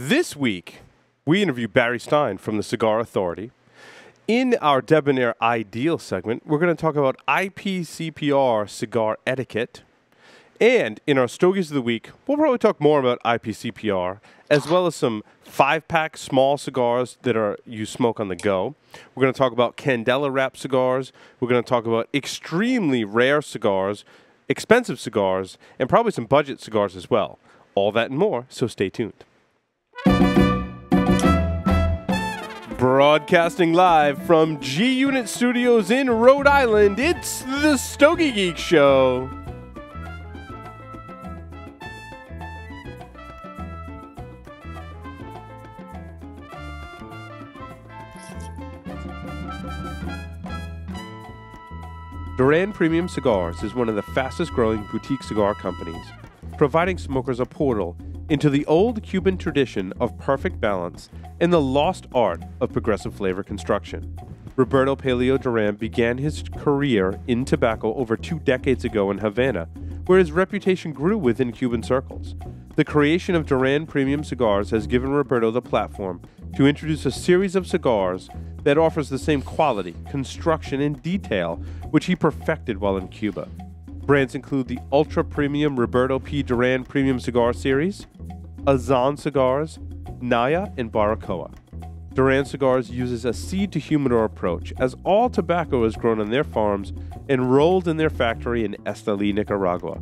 This week, we interview Barry Stein from the Cigar Authority. In our Debonair Ideal segment, we're going to talk about IPCPR cigar etiquette. And in our Stogies of the Week, we'll probably talk more about IPCPR, as well as some five pack small cigars that are you smoke on the go. We're going to talk about Candela wrap cigars. We're going to talk about extremely rare cigars, expensive cigars, and probably some budget cigars as well. All that and more, so stay tuned. Broadcasting live from G Unit Studios in Rhode Island, it's the Stogie Geek Show. Duran Premium Cigars is one of the fastest growing boutique cigar companies, providing smokers a portal into the old Cuban tradition of perfect balance and the lost art of progressive flavor construction. Roberto Paleo Duran began his career in tobacco over two decades ago in Havana, where his reputation grew within Cuban circles. The creation of Duran Premium Cigars has given Roberto the platform to introduce a series of cigars that offers the same quality, construction, and detail which he perfected while in Cuba. Brands include the ultra premium Roberto P. Duran Premium Cigar Series, Azan Cigars, Naya, and Baracoa. Duran Cigars uses a seed to humidor approach, as all tobacco is grown on their farms and rolled in their factory in Esteli, Nicaragua.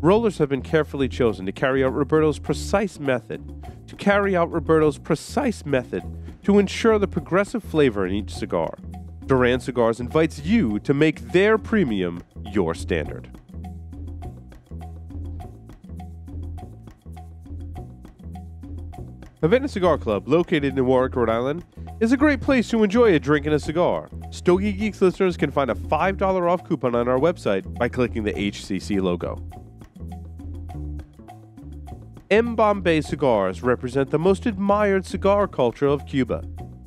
Rollers have been carefully chosen to carry out Roberto's precise method, to carry out Roberto's precise method to ensure the progressive flavor in each cigar. Duran Cigars invites you to make their premium your standard. Havana Cigar Club, located in Warwick, Rhode Island, is a great place to enjoy a drink and a cigar. Stogie Geeks listeners can find a $5 off coupon on our website by clicking the HCC logo. M. Bombay cigars represent the most admired cigar culture of Cuba.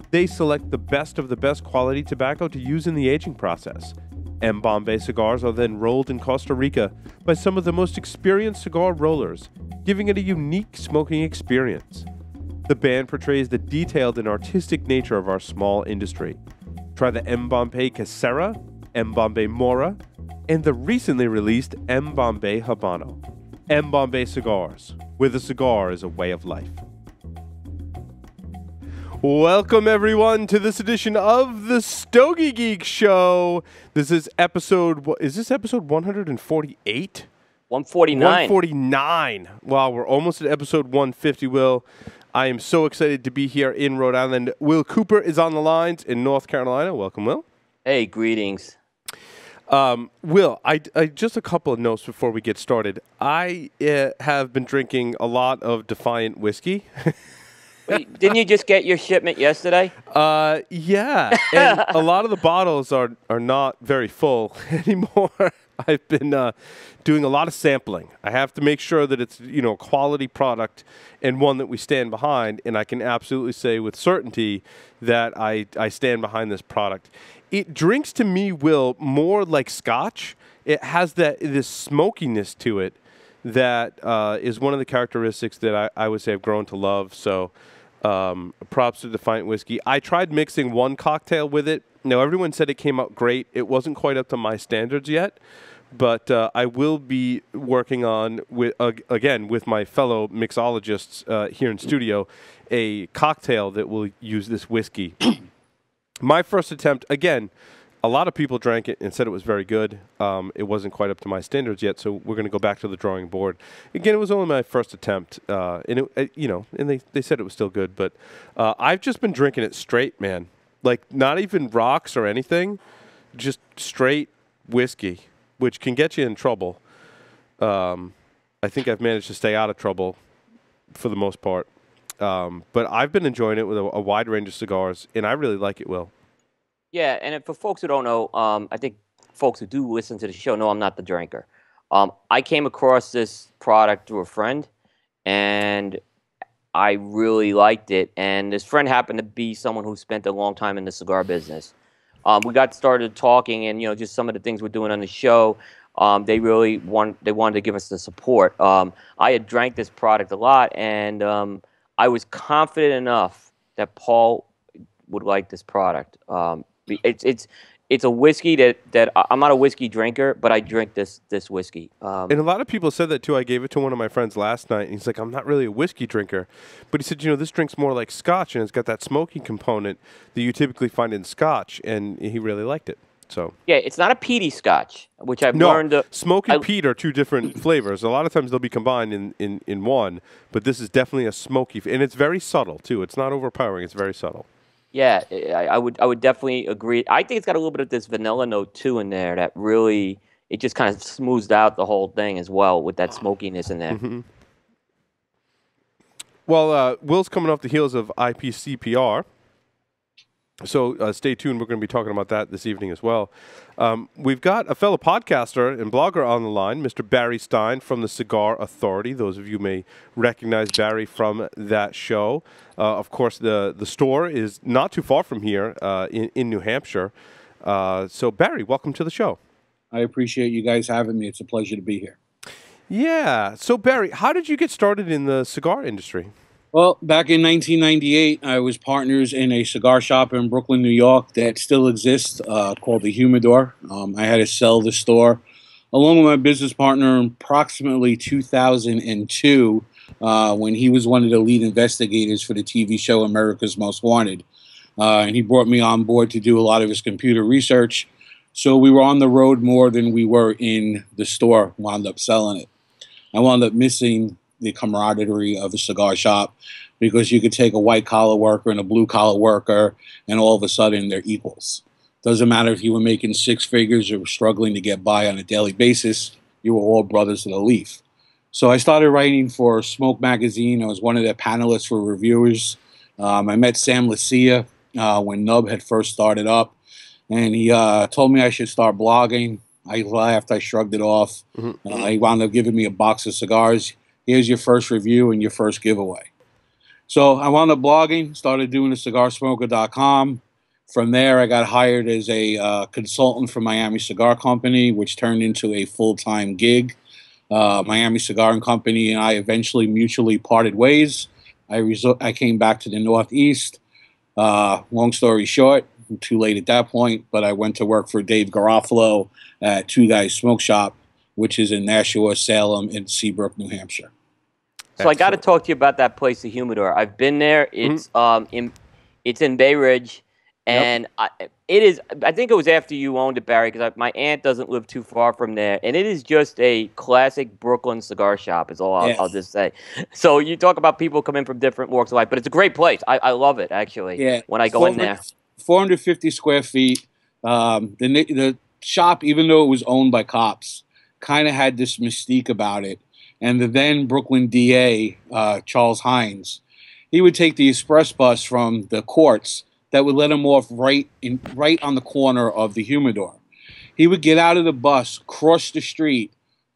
They select the best of the best quality tobacco to use in the aging process. M. Bombay cigars are then rolled in Costa Rica by some of the most experienced cigar rollers, giving it a unique smoking experience. The band portrays the detailed and artistic nature of our small industry. Try the M. Bombay Casera, M. Bombay Mora, and the recently released M. Bombay Habano. M. Bombay Cigars, where the cigar is a way of life. Welcome, everyone, to this edition of the Stogie Geek Show. This is episode, is this episode 148? 149. 149. Wow, we're almost at episode 150, Will. I am so excited to be here in Rhode Island. Will Cooper is on the lines in North Carolina. Welcome, Will. Hey, greetings. Um, Will, I, I just a couple of notes before we get started. I uh, have been drinking a lot of Defiant whiskey. Wait, didn't you just get your shipment yesterday? Uh, yeah, and a lot of the bottles are are not very full anymore. I've been uh, doing a lot of sampling. I have to make sure that it's you know a quality product and one that we stand behind. And I can absolutely say with certainty that I I stand behind this product. It drinks to me, Will, more like Scotch. It has that this smokiness to it that uh, is one of the characteristics that I, I would say I've grown to love. So um, props to Defiant Whiskey. I tried mixing one cocktail with it. Now, everyone said it came out great. It wasn't quite up to my standards yet, but uh, I will be working on, with, uh, again, with my fellow mixologists uh, here in studio, a cocktail that will use this whiskey. my first attempt, again, a lot of people drank it and said it was very good. Um, it wasn't quite up to my standards yet, so we're going to go back to the drawing board. Again, it was only my first attempt, uh, and it, uh, you know, and they, they said it was still good, but uh, I've just been drinking it straight, man. Like not even rocks or anything, just straight whiskey, which can get you in trouble. Um, I think I've managed to stay out of trouble for the most part. Um, but I've been enjoying it with a, a wide range of cigars, and I really like it. Will. Yeah, and for folks who don't know, um, I think folks who do listen to the show know I'm not the drinker. Um, I came across this product through a friend, and I really liked it. And this friend happened to be someone who spent a long time in the cigar business. Um, we got started talking, and you know, just some of the things we're doing on the show. Um, they really want they wanted to give us the support. Um, I had drank this product a lot, and um, I was confident enough that Paul would like this product. It's it's it's a whiskey that that I'm not a whiskey drinker, but I drink this this whiskey. Um, and a lot of people said that too. I gave it to one of my friends last night, and he's like, "I'm not really a whiskey drinker," but he said, "You know, this drink's more like Scotch, and it's got that smoky component that you typically find in Scotch," and he really liked it. So yeah, it's not a peaty Scotch, which I've no, learned. Uh, smoke and I, peat are two different flavors. A lot of times they'll be combined in, in, in one, but this is definitely a smoky, and it's very subtle too. It's not overpowering. It's very subtle. Yeah, I, I, would I would definitely agree. I think it's got a little bit of this vanilla note too in there that really it just kind of smooths out the whole thing as well with that smokiness in there. Mm-hmm. Well, uh, Will's coming off the heels of IPCPR. So uh, stay tuned. We're going to be talking about that this evening as well. Um, we've got a fellow podcaster and blogger on the line, Mr. Barry Stein from the Cigar Authority. Those of you may recognize Barry from that show. Uh, of course, the, the store is not too far from here uh, in, in New Hampshire. Uh, so, Barry, welcome to the show. I appreciate you guys having me. It's a pleasure to be here. Yeah. So, Barry, how did you get started in the cigar industry? Well, back in 1998, I was partners in a cigar shop in Brooklyn, New York that still exists uh, called the Humidor. Um, I had to sell the store along with my business partner in approximately 2002 uh, when he was one of the lead investigators for the TV show America's Most Wanted. Uh, and he brought me on board to do a lot of his computer research. So we were on the road more than we were in the store, wound up selling it. I wound up missing the camaraderie of a cigar shop because you could take a white collar worker and a blue collar worker and all of a sudden they're equals. Doesn't matter if you were making six figures or struggling to get by on a daily basis, you were all brothers of the leaf. So I started writing for Smoke Magazine. I was one of their panelists for reviewers. Um, I met Sam Leccia uh, when Nub had first started up, and he uh, told me I should start blogging. I laughed. I shrugged it off. Mm-hmm. Uh, he wound up giving me a box of cigars here's your first review and your first giveaway. So I wound up blogging, started doing the cigarsmoker.com. From there, I got hired as a uh, consultant for Miami Cigar Company, which turned into a full time gig. Uh, Miami Cigar and Company and I eventually mutually parted ways. I, resu- I came back to the Northeast. Uh, long story short, too late at that point, but I went to work for Dave Garofalo at Two Guys Smoke Shop, which is in Nashua, Salem, and Seabrook, New Hampshire. So I got to talk to you about that place, the Humidor. I've been there. Mm-hmm. It's mm-hmm. um in it's in Bay Ridge, and yep. I, it is. I think it was after you owned it, Barry, because my aunt doesn't live too far from there, and it is just a classic Brooklyn cigar shop. Is all I'll, yes. I'll just say. So you talk about people coming from different walks of life, but it's a great place. I, I love it actually. Yeah. When I go in there, 450 square feet. Um, the the shop, even though it was owned by cops, kind of had this mystique about it and the then Brooklyn DA, uh, Charles Hynes. he would take the express bus from the courts that would let him off right in right on the corner of the humidor. He would get out of the bus, cross the street,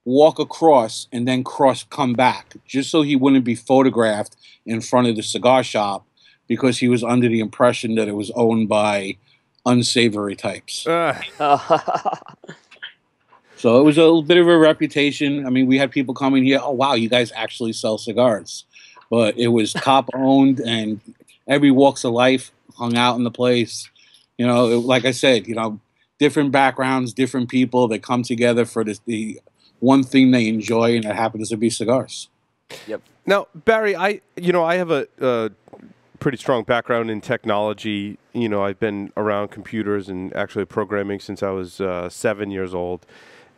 walk across, and then cross come back, just so he wouldn't be photographed in front of the cigar shop because he was under the impression that it was owned by unsavory types. Uh. So it was a little bit of a reputation. I mean, we had people coming here. Oh wow, you guys actually sell cigars, but it was cop owned, and every walks of life hung out in the place. You know, it, like I said, you know, different backgrounds, different people that come together for this, the one thing they enjoy, and it happens to be cigars. Yep. Now, Barry, I you know I have a, a pretty strong background in technology. You know, I've been around computers and actually programming since I was uh, seven years old.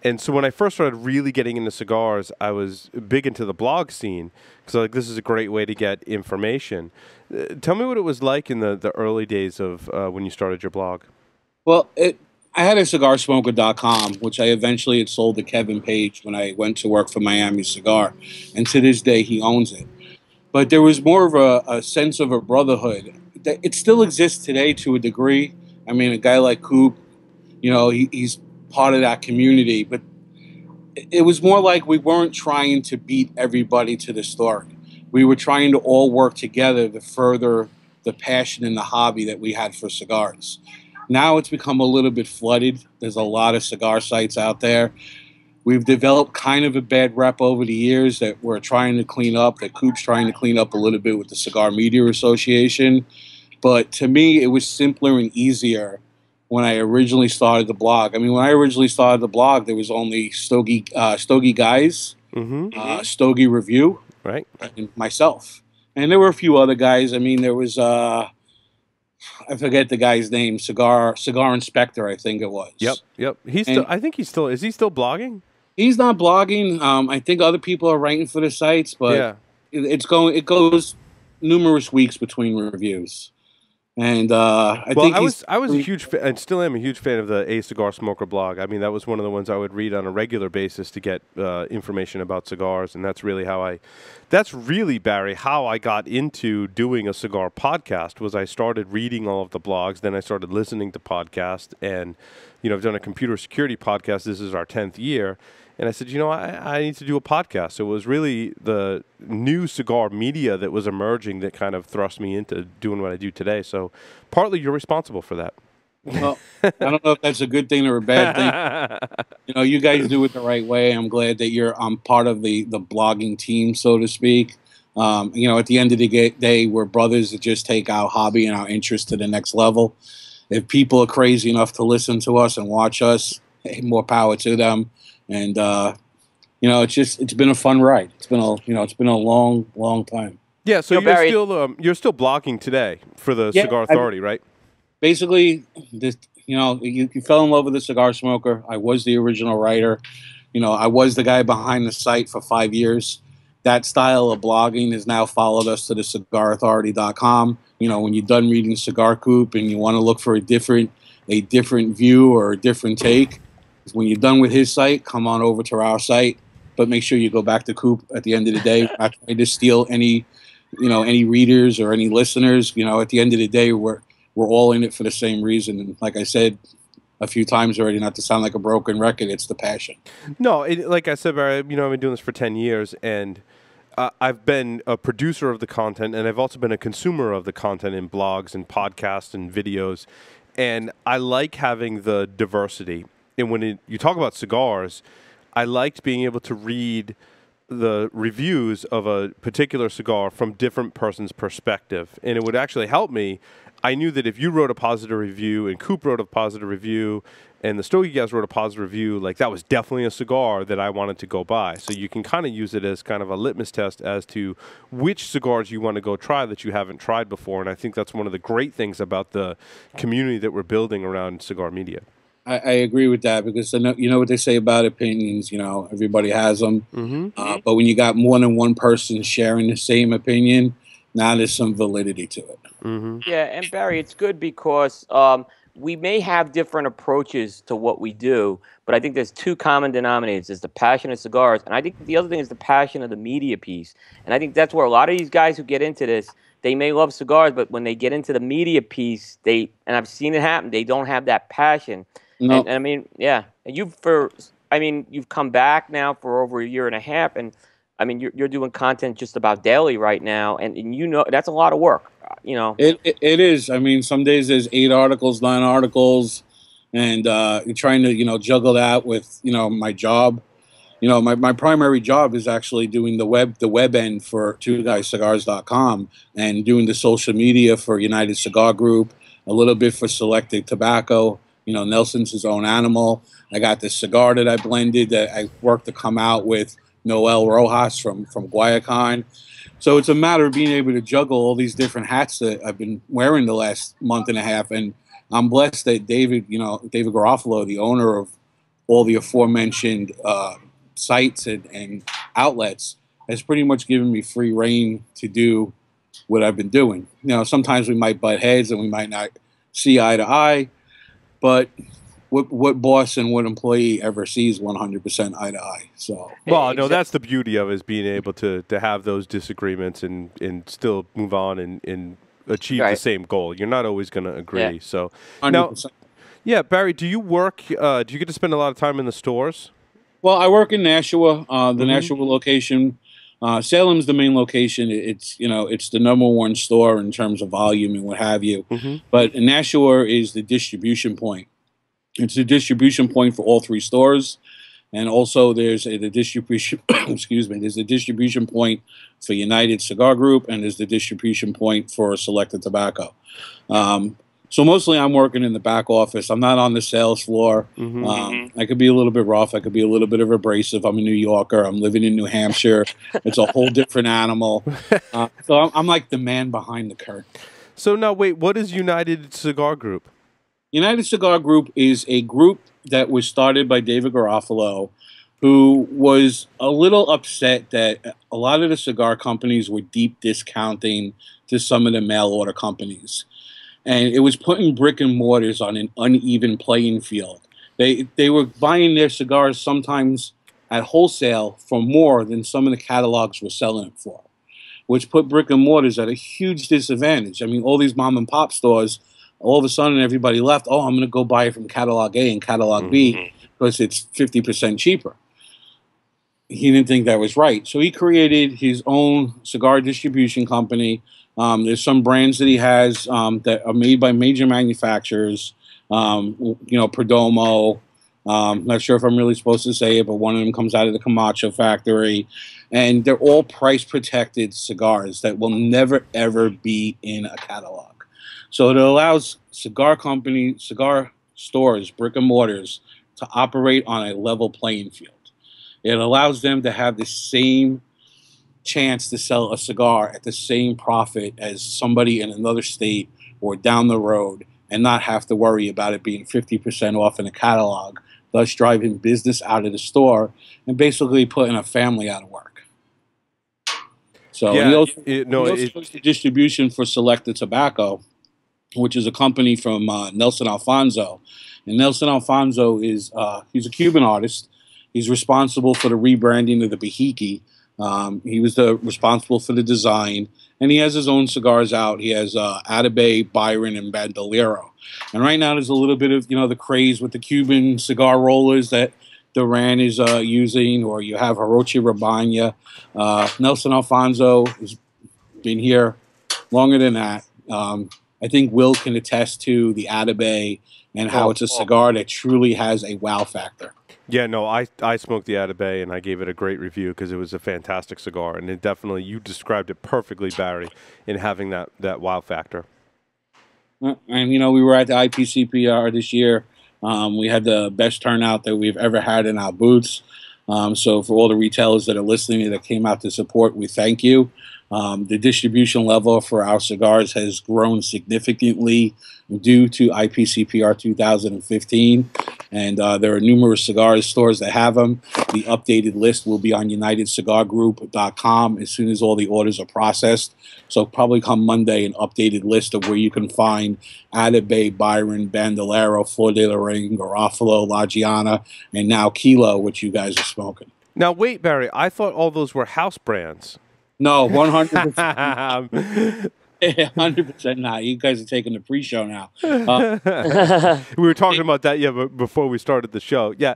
And so when I first started really getting into cigars, I was big into the blog scene because like this is a great way to get information. Uh, tell me what it was like in the, the early days of uh, when you started your blog. Well, it, I had a cigarsmoker.com, which I eventually had sold to Kevin Page when I went to work for Miami Cigar, and to this day he owns it. But there was more of a, a sense of a brotherhood. It still exists today to a degree. I mean, a guy like Coop, you know, he, he's part of that community. But it was more like we weren't trying to beat everybody to the story. We were trying to all work together to further the passion and the hobby that we had for cigars. Now it's become a little bit flooded. There's a lot of cigar sites out there. we've developed kind of a bad rep over the years that we're trying to clean up. That Coop's trying to clean up a little bit with the Cigar Media Association. But to me, it was simpler and easier when I originally started the blog. I mean, when I originally started the blog, there was only Stogie, uh, Stogie Guys, Mm-hmm. uh, Stogie Review, Right. and myself. And there were a few other guys. I mean, there was uh, I forget the guy's name, Cigar Cigar Inspector, I think it was. Yep. Yep. He's And- still. I think he's still. Is he still blogging? He's not blogging. Um, I think other people are writing for the sites, but yeah. it, it's going. It goes numerous weeks between reviews, and uh, I well, think I was I was a huge fan, and still am a huge fan of the A Cigar Smoker blog. I mean, that was one of the ones I would read on a regular basis to get uh, information about cigars, and that's really how I. That's really Barry how I got into doing a cigar podcast. Was I started reading all of the blogs, then I started listening to podcasts, and you know I've done a computer security podcast. This is our tenth year. And I said, you know, I, I need to do a podcast. So it was really the new cigar media that was emerging that kind of thrust me into doing what I do today. So partly you're responsible for that. well, I don't know if that's a good thing or a bad thing. You know, you guys do it the right way. I'm glad that you're I'm part of the the blogging team, so to speak. Um, you know, at the end of the day, we're brothers that just take our hobby and our interest to the next level. If people are crazy enough to listen to us and watch us, more power to them. And uh, you know, it's just it's been a fun ride. It's been a you know it's been a long long time. yeah, so You know, you're Barry- still um, you're still blogging today for the Yeah, Cigar I- Authority, right? basically this you know you, you fell in love with the cigar smoker i was the original writer you know i was the guy behind the site for five years that style of blogging has now followed us to the cigarauthority.com you know when you're done reading cigar coop and you want to look for a different a different view or a different take when you're done with his site come on over to our site but make sure you go back to coop at the end of the day not trying to steal any you know any readers or any listeners you know at the end of the day we're we're all in it for the same reason. And like I said a few times already, not to sound like a broken record, it's the passion. No, it, like I said, Barry, you know, I've been doing this for 10 years and uh, I've been a producer of the content and I've also been a consumer of the content in blogs and podcasts and videos. And I like having the diversity. And when it, you talk about cigars, I liked being able to read the reviews of a particular cigar from different person's perspective. And it would actually help me. I knew that if you wrote a positive review and Coop wrote a positive review and the Stogie guys wrote a positive review, like that was definitely a cigar that I wanted to go buy. So you can kind of use it as kind of a litmus test as to which cigars you want to go try that you haven't tried before. And I think that's one of the great things about the community that we're building around cigar media. I, I agree with that because I know, you know what they say about opinions. You know, everybody has them. Mm-hmm. Uh, but when you got more than one person sharing the same opinion, now there's some validity to it. Mm-hmm. Yeah, and Barry, it's good because um, we may have different approaches to what we do, but I think there's two common denominators: there's the passion of cigars, and I think the other thing is the passion of the media piece. And I think that's where a lot of these guys who get into this, they may love cigars, but when they get into the media piece, they and I've seen it happen, they don't have that passion. No, And, and I mean, yeah, and you've for, I mean, you've come back now for over a year and a half, and I mean, you're you're doing content just about daily right now, and, and you know that's a lot of work, uh, you know. It, it, it is. I mean, some days there's eight articles, nine articles, and uh, you're trying to, you know, juggle that with, you know, my job. You know, my, my primary job is actually doing the web the web end for two guyscigars.com and doing the social media for United Cigar Group, a little bit for Selected Tobacco. You know, Nelson's his own animal. I got this cigar that I blended that I worked to come out with Noel Rojas from from Guayacan. So it's a matter of being able to juggle all these different hats that I've been wearing the last month and a half. And I'm blessed that David, you know, David Garofalo, the owner of all the aforementioned uh, sites and, and outlets, has pretty much given me free reign to do what I've been doing. You know, sometimes we might butt heads and we might not see eye to eye, but what, what boss and what employee ever sees 100% eye to eye? So Well, no, that's the beauty of it, is being able to to have those disagreements and and still move on and and achieve the same goal. You're not always going to agree. Yeah. So 100%. yeah, Barry, do you work? Uh, do you get to spend a lot of time in the stores? Well, I work in Nashua, uh, the Mhm. Nashua location. Uh, Salem's the main location. It's you know it's the number one store in terms of volume and what have you. Mm-hmm. But Nashua is the distribution point. It's the distribution point for all three stores. and also there's a, the distribution. excuse me. There's a distribution point for United Cigar Group, and there's the distribution point for Selected Tobacco. Um, so mostly I'm working in the back office. I'm not on the sales floor. Mhm. Um, I could be a little bit rough. I could be a little bit of abrasive. I'm a New Yorker. I'm living in New Hampshire. It's a whole different animal. Uh, so I'm, I'm like the man behind the curtain. So now, wait, what is United Cigar Group? United Cigar Group is a group that was started by David Garofalo, who was a little upset that a lot of the cigar companies were deep discounting to some of the mail order companies. And it was putting brick and mortars on an uneven playing field. They, they were buying their cigars sometimes at wholesale for more than some of the catalogs were selling it for, which put brick and mortars at a huge disadvantage. I mean, all these mom and pop stores all of a sudden everybody left. Oh, I'm going to go buy it from catalog A and catalog B mm-hmm. because it's 50% cheaper. He didn't think that was right. So he created his own cigar distribution company. Um, there's some brands that he has um, that are made by major manufacturers, um, you know, Perdomo. Um, not sure if I'm really supposed to say it, but one of them comes out of the Camacho factory. And they're all price protected cigars that will never, ever be in a catalog. So it allows cigar company, cigar stores, brick and mortars to operate on a level playing field. It allows them to have the same chance to sell a cigar at the same profit as somebody in another state or down the road and not have to worry about it being 50% off in a catalog, thus driving business out of the store and basically putting a family out of work. So Yeah, also, it- no, it- distribution for Selected Tobacco, which is a company from uh, Nelson Alfonso. And Nelson Alfonso is uh, he's a Cuban artist. He's responsible for the rebranding of the Behike. Um, he was the responsible for the design, and he has his own cigars out. He has uh, Atabey, Byron, and Bandolero. And right now, there's a little bit of you know the craze with the Cuban cigar rollers that Duran is uh, using, or you have Hirochi Robaina. Uh, Nelson Alfonso has been here longer than that. Um, I think Will can attest to the Atabey and how Oh, it's a oh. cigar that truly has a wow factor. Yeah, no, I, I smoked the Atabey and I gave it a great review because it was a fantastic cigar. And it definitely, you described it perfectly, Barry, in having that, that wow factor. And you know, we were at the IPCPR this year. Um, we had the best turnout that we've ever had in our booths. Um, so for all the retailers that are listening that came out to support, we thank you. Um, the distribution level for our cigars has grown significantly due to IPCPR 2015, and uh, there are numerous cigar stores that have them. The updated list will be on UnitedCigarGroup.com as soon as all the orders are processed. So probably come Monday, an updated list of where you can find Atabey, Byron, Bandolero, Flor de la Ring, Garofalo, La Gianna, and now Kilo, which you guys are smoking. Now, wait, Barry, I thought all those were house brands. No, 100%, Um, 100% not. You guys are taking the pre-show now. Uh, we were talking about that, yeah, b- before we started the show. Yeah,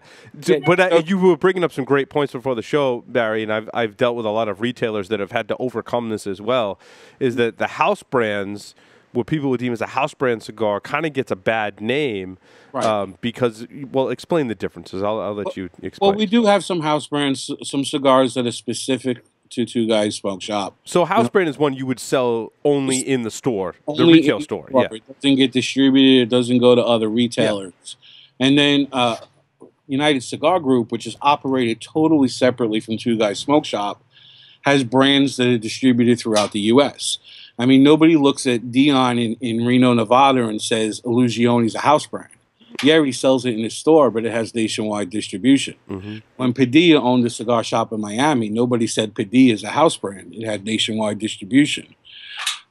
but you were bringing up some great points before the show, Barry, and I've I've dealt with a lot of retailers that have had to overcome this as well. Is that the house brands, what people would deem as a house brand cigar, kind of gets a bad name Right. um, because, well, explain the differences. I'll, I'll let you explain. well, we do have some house brands, some cigars that are specific to Two Guys Smoke Shop. so house brand is one you would sell only in the store, the retail store. Yeah. It doesn't get distributed. It doesn't go to other retailers. And then uh, United Cigar Group, which is operated totally separately from Two Guys Smoke Shop, has brands that are distributed throughout the U.S. I mean, nobody looks at Dion in, in Reno, Nevada, and says Illusione's a house brand. He sells it in his store, but it has nationwide distribution. Mhm. When Padilla owned a cigar shop in Miami, nobody said Padilla is a house brand. It had nationwide distribution.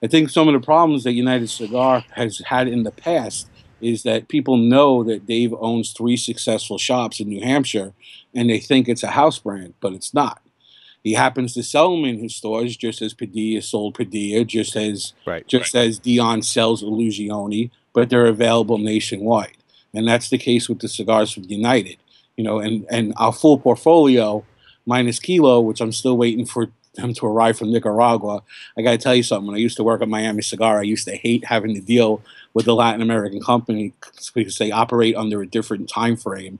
I think some of the problems that United Cigar has had in the past is that people know that Dave owns three successful shops in New Hampshire and they think it's a house brand, but it's not. He happens to sell them in his stores just as Padilla sold Padilla, just as Right. just as Dion sells Illusione, but they're available nationwide. And that's the case with the cigars from United. You know, and, and our full portfolio, minus Kilo, which I'm still waiting for them to arrive from Nicaragua. I got to tell you something. When I used to work at Miami Cigar, I used to hate having to deal with the Latin American company because they operate under a different time frame,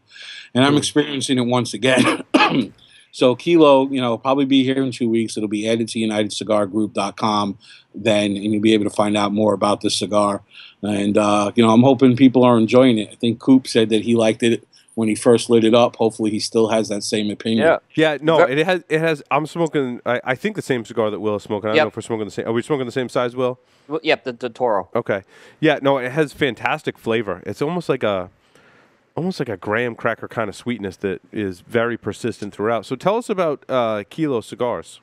and I'm Mm. experiencing it once again. so Kilo, you know, probably be here in two weeks. It'll be added to UnitedCigarGroup.com then, and you'll be able to find out more about this cigar. And uh, you know, I'm hoping people are enjoying it. I think Coop said that he liked it when he first lit it up. Hopefully, he still has that same opinion. Yeah. Yeah, no, Ver- it has. It has. I'm smoking. I, I think the same cigar that Will is smoking. I don't know if we're smoking the same. Are we smoking the same size, Will? Well, yep, the, the Toro. Okay. Yeah. No, it has fantastic flavor. It's almost like a, almost like a graham cracker kind of sweetness that is very persistent throughout. So tell us about uh, Kilo cigars.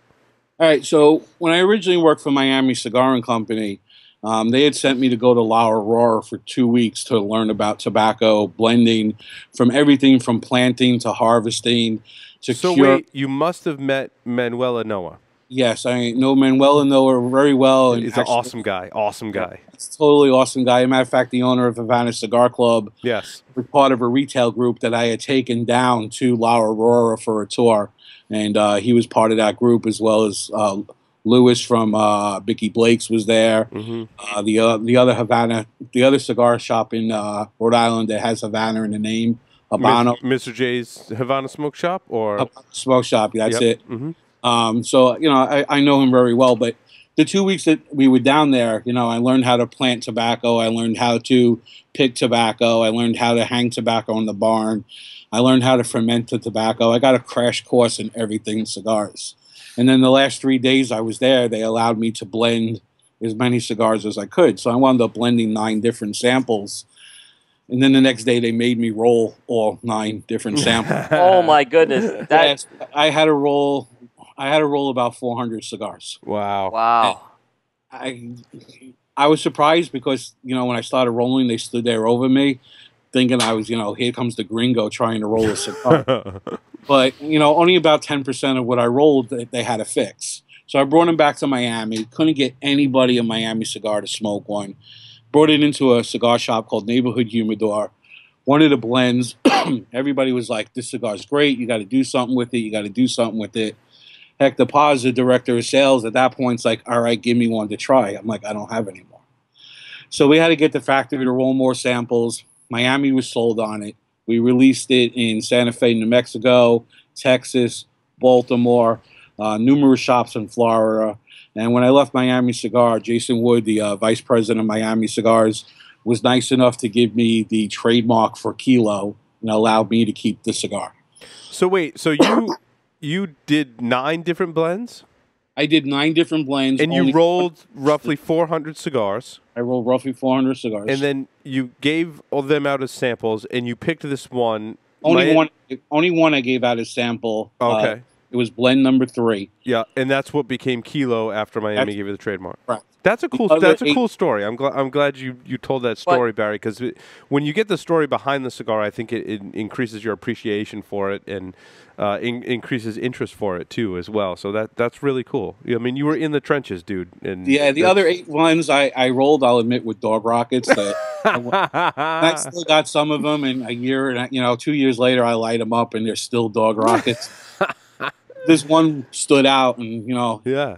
All right. So when I originally worked for Miami Cigar and Company, um, they had sent me to go to La Aurora for two weeks to learn about tobacco blending, from everything from planting to harvesting to So cure. wait, you must have met Manuel Inoa. Yes, I know Manuel Inoa very well. And He's an awesome guy. Awesome guy. Totally awesome guy. As a matter of fact, the owner of Havana Cigar Club Yes. was part of a retail group that I had taken down to La Aurora for a tour, and uh, he was part of that group as well as uh, Lewis from uh, Bicky Blake's was there. hmm Uh, the uh, the other Havana, the other cigar shop in uh, Rhode Island that has Havana in the name, Habano Mr. J's Havana Smoke Shop, or Habano Smoke Shop. That's it. hmm Um, so you know, I, I know him very well. But the two weeks that we were down there, you know, I learned how to plant tobacco. I learned how to pick tobacco. I learned how to hang tobacco in the barn. I learned how to ferment the tobacco. I got a crash course in everything cigars. And then the last three days I was there, they allowed me to blend as many cigars as I could. So I wound up blending nine different samples. And then the next day they made me roll all nine different samples. Oh my goodness. That Yes, I had to roll. I had to roll about 400 cigars. Wow. wow. I I was surprised because you know when I started rolling, they stood there over me, thinking I was you know here comes the gringo trying to roll a cigar. but you know only about 10 percent of what I rolled they, they had to fix. So I brought them back to Miami. Couldn't get anybody in Miami cigar to smoke one. Brought it into a cigar shop called Neighborhood Humidor. One of the blends, everybody was like, "This cigar's great. You got to do something with it. You got to do something with it." Heck, the the director of sales, at that point's like, "All right, give me one to try." I'm like, "I don't have any more." So we had to get the factory to roll more samples. Miami was sold on it. We released it in Santa Fe, New Mexico, Texas, Baltimore, uh, numerous shops in Florida. And when I left Miami Cigar, Jason Wood, the uh, vice president of Miami Cigars, was nice enough to give me the trademark for Kilo and allowed me to keep the cigar. so wait, so you you did nine different blends, I did nine different blends. and you only- rolled roughly 400 cigars, I rolled roughly 400 cigars. and then you gave all them out as samples, and you picked this one. only one, only one I gave out as sample. Uh, Okay. it was blend number three. Yeah, and that's what became Kilo after Miami That's- gave you the trademark. Correct. That's a cool. other That's a eight- cool story. I'm glad. I'm glad you you told that story, Barry. Because when you get the story behind the cigar, I think it, it increases your appreciation for it and uh, in, increases interest for it too, as well. So that that's really cool. I mean, you were in the trenches, dude. And Yeah, the other eight ones I, I rolled, I'll admit, with dog rockets. That I still got some of them, and a year, and you know, two years later, I light them up, and they're still dog rockets. this one stood out, and you know, yeah.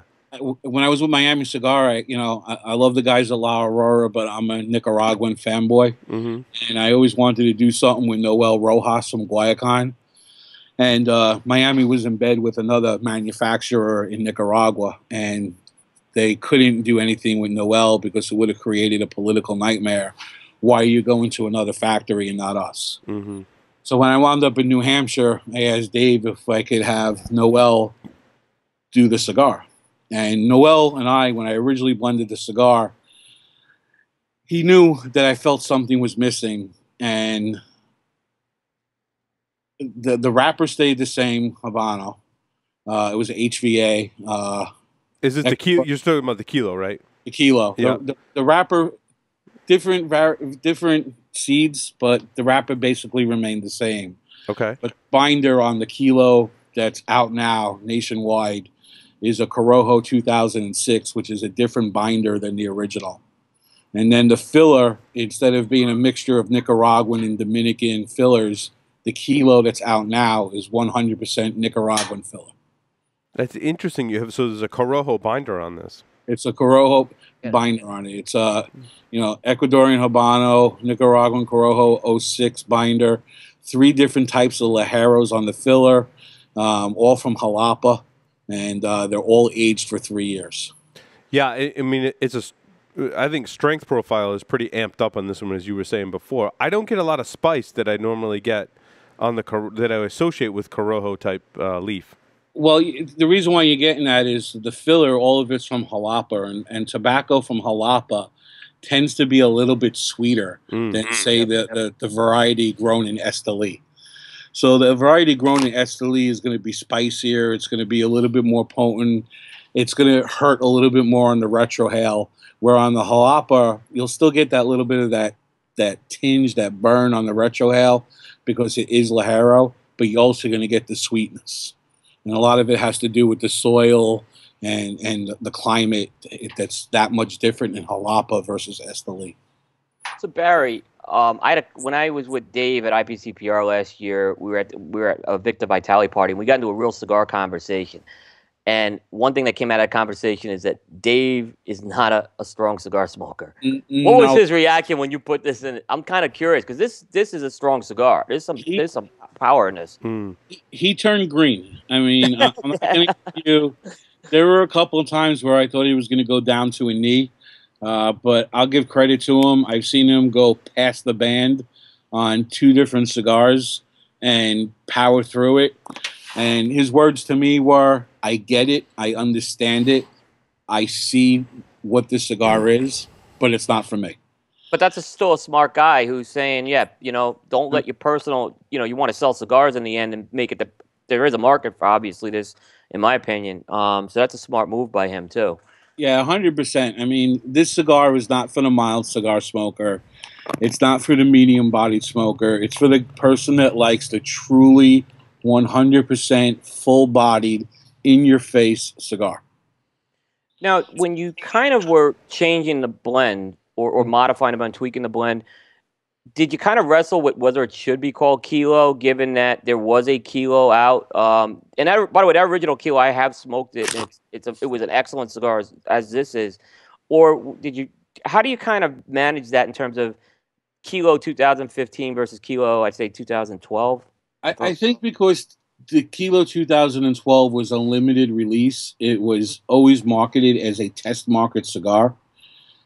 When I was with Miami Cigar, I, you know, I, I love the guys at La Aurora, but I'm a Nicaraguan fanboy, hmm and I always wanted to do something with Noel Rojas from Guayacan. And uh, Miami was in bed with another manufacturer in Nicaragua, and they couldn't do anything with Noel because it would have created a political nightmare. Why are you going to another factory and not us? hmm So when I wound up in New Hampshire, I asked Dave if I could have Noel do the cigar. And Noel and I, when I originally blended the cigar, he knew that I felt something was missing. And the the wrapper stayed the same, Habano. Uh, it was HVA, uh, Is it the kilo? You're talking about the kilo, right? the kilo. The- Yeah. The, the, wrapper, different different seeds, but the wrapper basically remained the same. Okay. But binder on the kilo that's out now nationwide is a Corojo 2006, which is a different binder than the original. And then the filler, instead of being a mixture of Nicaraguan and Dominican fillers, the kilo that's out now is 100% Nicaraguan filler. That's interesting. You have so there's a Corojo binder on this. It's a Corojo Yeah. binder on it. It's a, you know, Ecuadorian Habano, Nicaraguan Corojo 06 binder, three different types of Ligeros on the filler, um, all from Jalapa, and uh, they're all aged for three years. Yeah, I, I mean it, it's a. s- I think strength profile is pretty amped up on this one, as you were saying before. I don't get a lot of spice that I normally get on the that I associate with Corojo type uh, leaf. Well, the reason why you're getting that is the filler, all of it's from Jalapa, and, and tobacco from Jalapa tends to be a little bit sweeter Mm. than, say, the, the, the variety grown in Esteli. So the variety grown in Esteli is going to be spicier. It's going to be a little bit more potent. It's going to hurt a little bit more on the retrohale. Where on the Jalapa, you'll still get that little bit of that that tinge, that burn on the retrohale because it is Ligero, but you're also going to get the sweetness and a lot of it has to do with the soil and and the climate that's that much different in Jalapa versus Esteli. So Barry, um, I had a, when I was with Dave at IPCPR last year, we were at we were at a Victor Vitale party. and We got into a real cigar conversation, and one thing that came out of that conversation is that Dave is not a, a strong cigar smoker. What was No, his reaction when you put this in? I'm kind of curious because this this is a strong cigar. There's some He- there's some power in this. Mm. he turned green. I mean, I- I'm not going to you. There were a couple of times where I thought he was going to go down to a knee, uh, but I'll give credit to him. I've seen him go past the band on two different cigars and power through it. And his words to me were, "I get it. I understand it. I see what this cigar is, but it's not for me." But that's a, still a smart guy who's saying, yeah, you know, don't let your personal, you know, you want to sell cigars in the end and make it the. There is a market for obviously this, in my opinion. Um, so that's a smart move by him too. Yeah, hundred percent. I mean, this cigar is not for the mild cigar smoker. It's not for the medium-bodied smoker. It's for the person that likes the truly one hundred percent full-bodied, in-your-face cigar. Now, when you kind of were changing the blend or, or modifying the blend, tweaking the blend, did you kind of wrestle with whether it should be called kilo, given that there was a kilo out? Um, and that, by the way, that original kilo, I have smoked it. It's, it's a, it was an excellent cigar as, as this is. Or did you? How do you kind of manage that in terms of kilo 2015 versus kilo, I'd say 2012? I, I think because the Kilo 2012 was a limited release, it was always marketed as a test market cigar.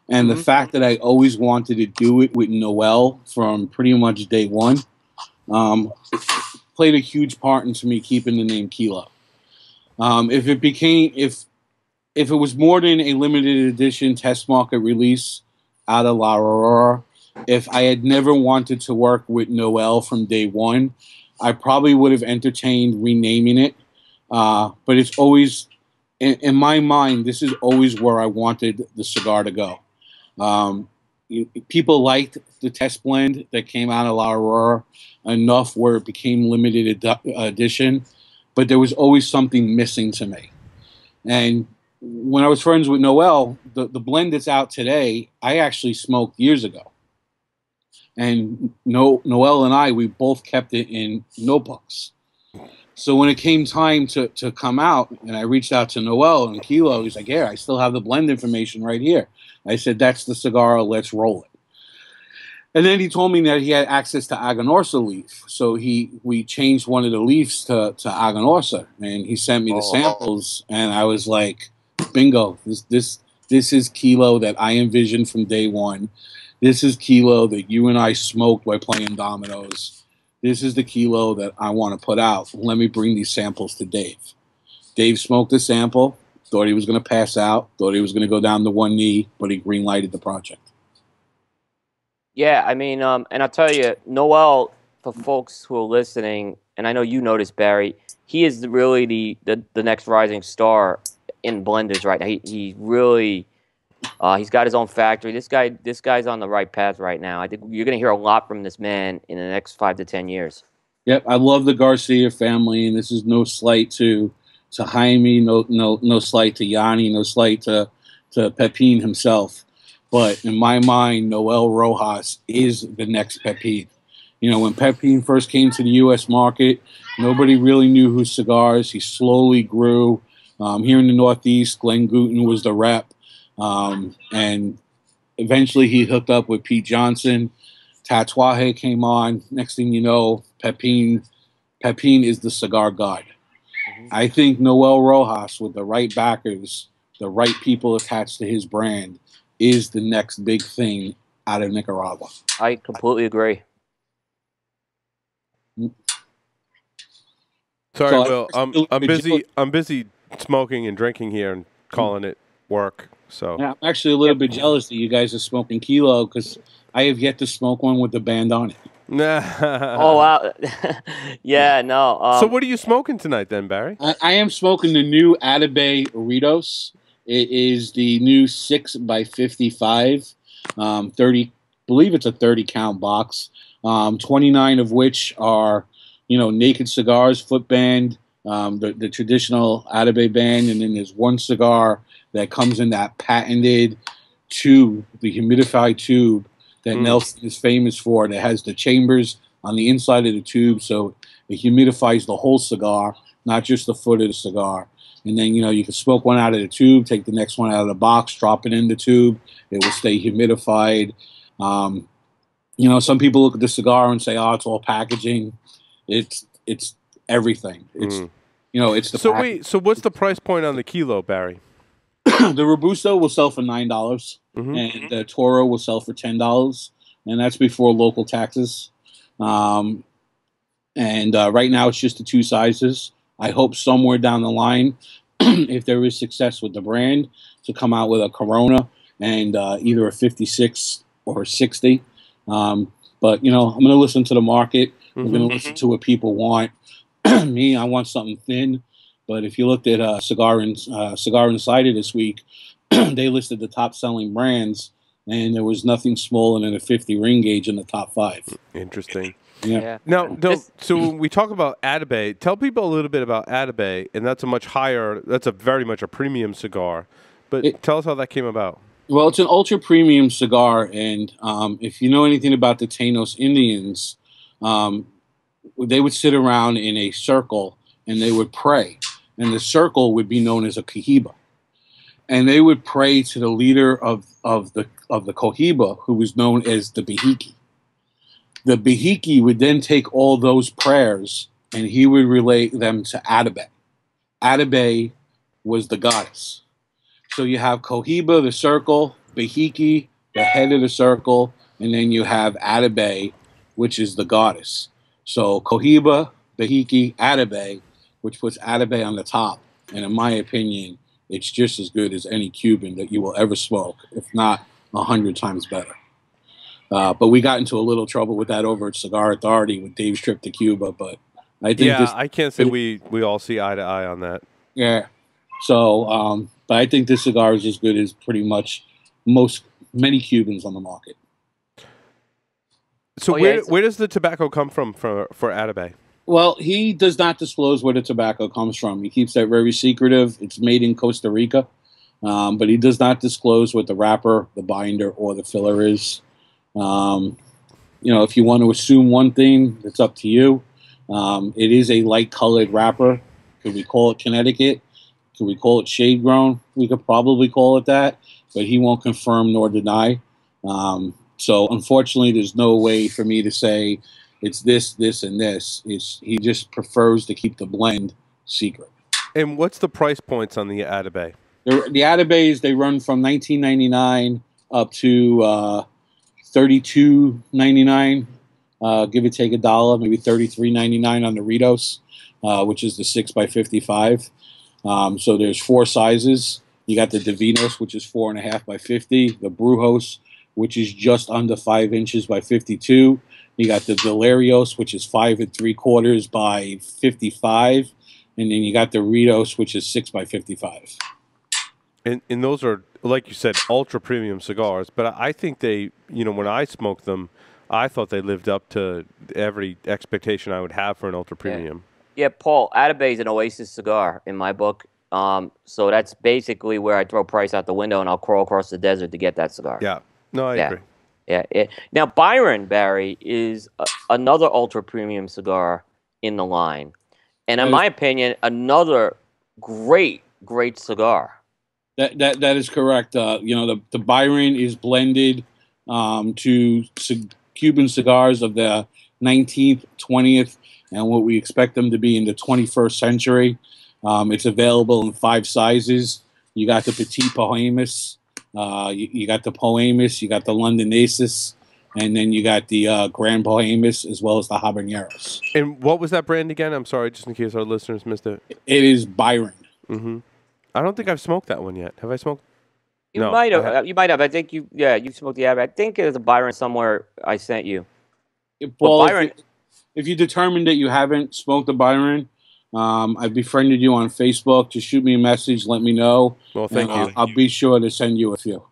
And the Mhm. fact that I always wanted to do it with Noel from pretty much day one um, played a huge part into me keeping the name Kilo. Um, if it became, if if it was more than a limited edition test market release out of La Aurora, if I had never wanted to work with Noel from day one, I probably would have entertained renaming it. Uh, but it's always, in, in my mind, this is always where I wanted the cigar to go. Um, you, people liked the test blend that came out of La Aurora enough where it became limited edi- edition, but there was always something missing to me. And when I was friends with Noel, the, the blend that's out today, I actually smoked years ago. And no, Noel and I, we both kept it in notebooks. So when it came time to, to come out, and I reached out to Noel and Kilo, he's like, "Yeah, I still have the blend information right here." I said, "That's the cigar. Let's roll it." And then he told me that he had access to Aganorsa leaf, so he we changed one of the leaves to to Aganorsa, and he sent me the Oh. samples, and I was like, "Bingo! This this this is Kilo that I envisioned from day one. This is Kilo that you and I smoked by playing dominoes." this is the kilo that I want to put out. Let me bring these samples to Dave. Dave smoked a sample, thought he was going to pass out, thought he was going to go down to one knee, but he green lighted the project. Yeah, I mean, um, and I'll tell you, Noel, for folks who are listening, and I know you noticed Barry, he is really the, the, the next rising star in blenders right now. He, he really, uh, he's got his own factory. This guy, this guy's on the right path right now. I think you're going to hear a lot from this man in the next five to ten years. Yep, I love the Garcia family, and this is no slight to to Jaime, no no no slight to Janny, no slight to to Pepin himself. But in my mind, Noel Rojas is the next Pepin. You know, when Pepin first came to the U.S. market, nobody really knew who cigars. He slowly grew. Um, here in the Northeast, Glenn Guten was the rep, um, and eventually he hooked up with Pete Johnson. Tatuaje came on. Next thing you know, Pepin, Pepin is the cigar god. Mhm. I think Noel Rojas, with the right backers, the right people attached to his brand, is the next big thing out of Nicaragua. I completely agree. Sorry, So Will. I'm I'm busy. I'm busy smoking and drinking here and calling it work. So Yeah, I'm actually a little bit jealous that you guys are smoking Kilo because I have yet to smoke one with the band on it. oh wow, yeah, no. Um, so what are you smoking tonight then, Barry? I, I am smoking the new Atabey Ritos. It is the new six by fifty-five, um, thirty. Believe it's a thirty count box. Um, Twenty-nine of which are, you know, naked cigars, foot band, um, the the traditional Atabey band, and then there's one cigar that comes in that patented tube, the humidified tube that Mm. Nelson is famous for. That has the chambers on the inside of the tube, so it humidifies the whole cigar, not just the foot of the cigar. And then you know you can smoke one out of the tube, take the next one out of the box, drop it in the tube. It will stay humidified. Um, you know, some people look at the cigar and say, "Oh, it's all packaging." It's it's everything. It's Mm. you know, it's the So pack- wait, so what's the price point on the kilo, Barry? the Robusto will sell for nine dollars, hmm and the Toro will sell for ten dollars, and that's before local taxes. Um, and uh, right now, it's just the two sizes. I hope somewhere down the line, if there is success with the brand, to come out with a Corona and uh, either a 56 or a 60. Um, but you know, I'm going to listen to the market. I'm Mm-hmm. going to listen to what people want. Me, I want something thin. But if you looked at uh, Cigar and uh, Cigar Insider this week, they listed the top selling brands, and there was nothing smaller than a 50 ring gauge in the top five. Interesting. Yeah. yeah. Now, don't, so when we talk about Atabey, tell people a little bit about Atabey, and that's a much higher, that's a very much a premium cigar. But It- tell us how that came about. Well, it's an ultra premium cigar, and um, if you know anything about the Tainos Indians, um, they would sit around in a circle and they would pray, and the circle would be known as a cohiba, and they would pray to the leader of, of the of the cohiba, who was known as the Behike. The Behike would then take all those prayers and he would relate them to Atabey. Atabey was the goddess. So you have Cohiba, the circle, Behike, the head of the circle, and then you have Atabey, which is the goddess. So Cohiba, Behike, Atabey, which puts Atabey on the top. And in my opinion, it's just as good as any Cuban that you will ever smoke, if not a hundred times better. Uh, but we got into a little trouble with that over at Cigar Authority with Dave's trip to Cuba. But I think Yeah, this, I can't say we, we all see eye to eye on that. yeah. So, um, but I think this cigar is as good as pretty much most many Cubans on the market. So Oh, yeah, where, it's- where does the tobacco come from for, for Atabey? Well, he does not disclose where the tobacco comes from. He keeps that very secretive. It's made in Costa Rica, um, but he does not disclose what the wrapper, the binder, or the filler is. Um, you know, if you want to assume one thing, it's up to you. Um, it is a light colored wrapper. Could we call it Connecticut? Could we call it shade grown? We could probably call it that, but he won't confirm nor deny. Um, so unfortunately, there's no way for me to say it's this, this, and this. It's he just prefers to keep the blend secret. And what's the price points on the Atabey? The, the Atabeys they run from 19.99 up to uh, 32.99, uh, give or take a dollar, maybe 33.99 on the Ritos, uh, which is the six by 55. Um, so there's four sizes. You got the Divinos, which is four and a half by 50. The Brujos, which is just under five inches by 52. You got the Delirios, which is five and three quarters by 55. And then you got the Ritos, which is six by 55. And, and those are, like you said, ultra premium cigars. But I I think they, you know, when I smoked them, I thought they lived up to every expectation I would have for an ultra premium. Yeah, Paul, Atabey is an Oasis cigar in my book. Um, so that's basically where I throw price out the window and I'll crawl across the desert to get that cigar. Yeah. No, I Yeah. agree. Yeah. It, now Byron Barry is a, another ultra premium cigar in the line, and in That my opinion, another great great cigar. That that that is correct. Uh, you know, the the Byron is blended um, to c- Cuban cigars of the 19th, 20th, and what we expect them to be in the 21st century. Um, it's available in five sizes. You got the Petit Poemas, uh, you, you, got the Poemas, you got the Londonesis, and then you got the uh, Grand Poemas as well as the Habaneros. And what was that brand again? I'm sorry, just in case our listeners missed it. It is Byron. Mm-hmm. I don't think I've smoked that one yet. Have I smoked? You No, might have. I You might have. I think you. Yeah, you smoked the Abbey. I think there's a Byron somewhere. I sent you. If, Well, well, Byron- if, you, if you determine that you haven't smoked the Byron, um, I've befriended you on Facebook. Just shoot me a message, let me know. Well, thank and, uh, you. I'll be sure to send you a few.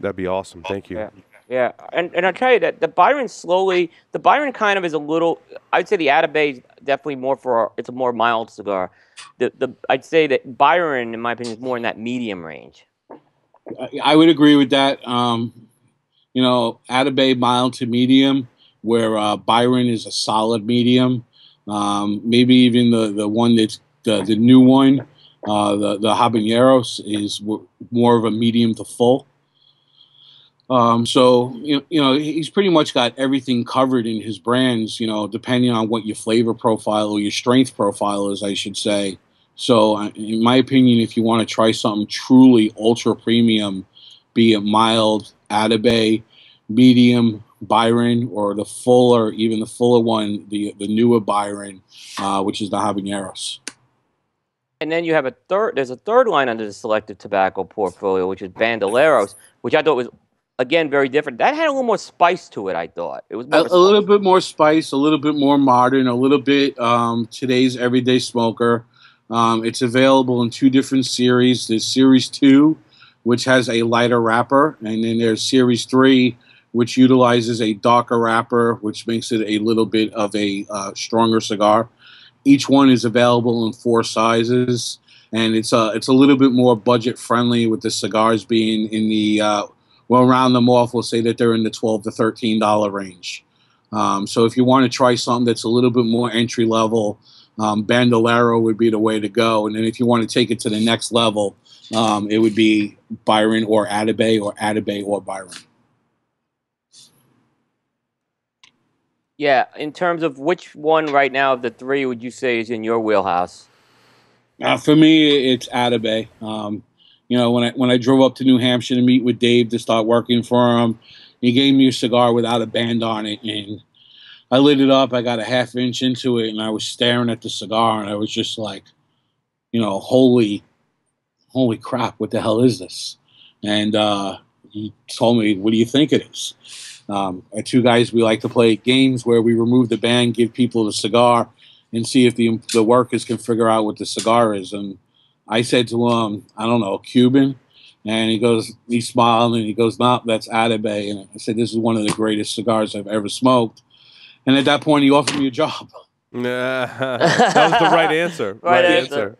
That'd be awesome. Thank you. Yeah. Yeah, and and I'll tell you that the Byron slowly, the Byron kind of is a little. I'd say the Atabey is definitely more for. It's a more mild cigar. The the I'd say that Byron, in my opinion, is more in that medium range. I, I would agree with that. Um, you know, Atabey mild to medium, where uh, Byron is a solid medium. Um, maybe even the, the one that's the, the new one, uh, the the Habaneros is w- more of a medium to full. Um, so you know, you know, he's pretty much got everything covered in his brands. You know, depending on what your flavor profile or your strength profile is, I should say. So, uh, in my opinion, if you want to try something truly ultra premium, be it mild, Atabey, medium, Byron, or the fuller, even the fuller one, the the newer Byron, uh, which is the Habaneros. And then you have a third. There's a third line under the selective tobacco portfolio, which is Bandoleros, which I thought was again very different. That had a little more spice to it. I thought it was A, a little bit more spice, a little bit more modern, a little bit um, today's everyday smoker. Um, it's available in two different series. There's Series 2, which has a lighter wrapper, and then there's Series 3, which utilizes a darker wrapper, which makes it a little bit of a uh, stronger cigar. Each one is available in four sizes, and it's a, it's a little bit more budget friendly with the cigars being in the, uh, well, round them off, we'll say that they're in the 12 to $13 range. Um, so if you want to try something that's a little bit more entry level, um, Bandolero would be the way to go. And then if you want to take it to the next level, um, it would be Byron or Atabey or Atabey or Byron. Yeah, in terms of which one right now of the three would you say is in your wheelhouse? Uh, for me, it's Atabey. Um, you know, when I when I drove up to New Hampshire to meet with Dave to start working for him, he gave me a cigar without a band on it, and I lit it up. I got a half inch into it, and I was staring at the cigar, and I was just like, you know, holy, holy crap! What the hell is this? And uh, he told me, "What do you think it is?" Um, our two guys, we like to play games where we remove the band, give people the cigar, and see if the the workers can figure out what the cigar is. And I said to him, I don't know, Cuban. And he goes, he smiled and he goes, no, that's Atabey. And I said, this is one of the greatest cigars I've ever smoked. And at that point, he offered me a job. Nah, that was the right answer. Right answer.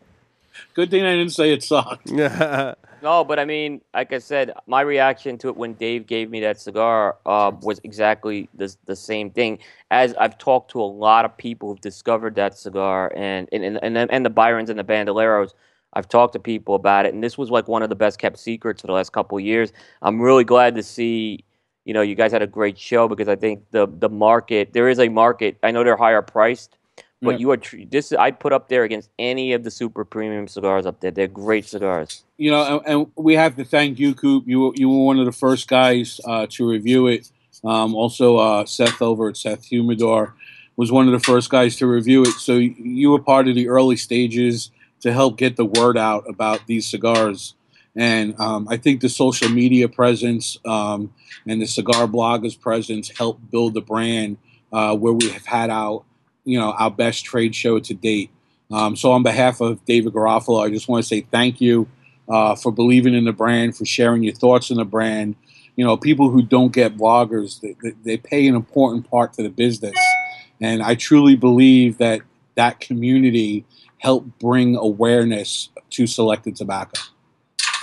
Good thing I didn't say it sucked. No, but I mean, like I said, my reaction to it when Dave gave me that cigar uh, was exactly the, the same thing. As I've talked to a lot of people who've discovered that cigar, and and and, and, the- and the Byrons and the Bandoleros, I've talked to people about it, and this was like one of the best kept secrets for the last couple of years. I'm really glad to see, you know, you guys had a great show because I think the the market there is a market. I know they're higher priced, but you are this I'd put up there against any of the super premium cigars up there. They're great cigars. you know, and, and we have to thank you, Coop. You were- you were one of the first guys uh, to review it. Um, also, uh, Seth over at Seth Humidor was one of the first guys to review it. So you were part of the early stages to help get the word out about these cigars. And um, I think the social media presence um, and the cigar bloggers presence helped build the brand uh, where we have had our, you know, our best trade show to date. Um, so on behalf of David Garofalo, I just want to say thank you uh, for believing in the brand, for sharing your thoughts on the brand. You know, people who don't get bloggers, they, they, play an important part to the business. And I truly believe that that community helped bring awareness to selected tobacco.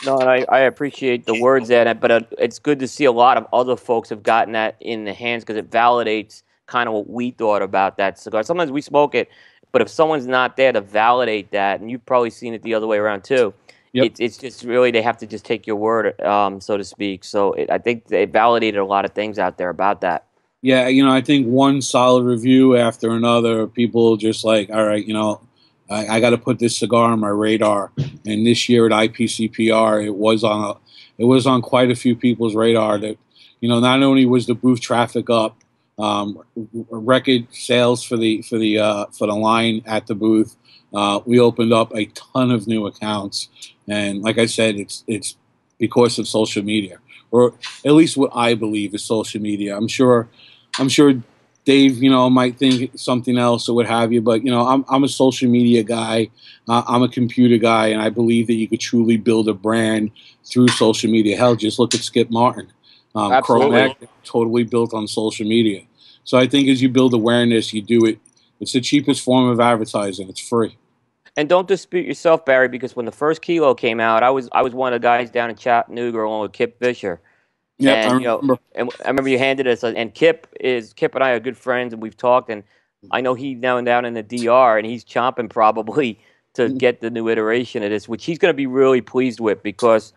No, and I, I appreciate the words it, but uh, it's good to see a lot of other folks have gotten that in the hands because it validates kind of what we thought about that cigar. Sometimes we smoke it, but if someone's not there to validate that, and you've probably seen it the other way around too, Yep. It's it's just really they have to just take your word, um, so to speak. So it, I think they validated a lot of things out there about that. Yeah, you know, I think one solid review after another, people just like, all right, you know, I, I got to put this cigar on my radar. And this year at IPCPR, it was on a, it was on quite a few people's radar. That you know, not only was the booth traffic up, um, record sales for the for the uh, for the line at the booth. Uh, we opened up a ton of new accounts, and like I said, it's it's because of social media, or at least what I believe is social media. I'm sure I'm sure Dave, you know, might think something else or what have you, but you know, I'm I'm a social media guy. Uh, I'm a computer guy, and I believe that you could truly build a brand through social media. Hell, just look at Skip Martin. Um, Absolutely. Totally built on social media. So I think as you build awareness, you do it. It's the cheapest form of advertising. It's free. And don't dispute yourself, Barry, because when the first kilo came out, I was I was one of the guys down in Chattanooga along with Kip Fisher. Yeah, and, I you know, remember. and I remember you handed us, a, and Kip is Kip and I are good friends, and we've talked, and I know he's now down in the DR, and he's chomping probably to Mm. get the new iteration of this, which he's going to be really pleased with because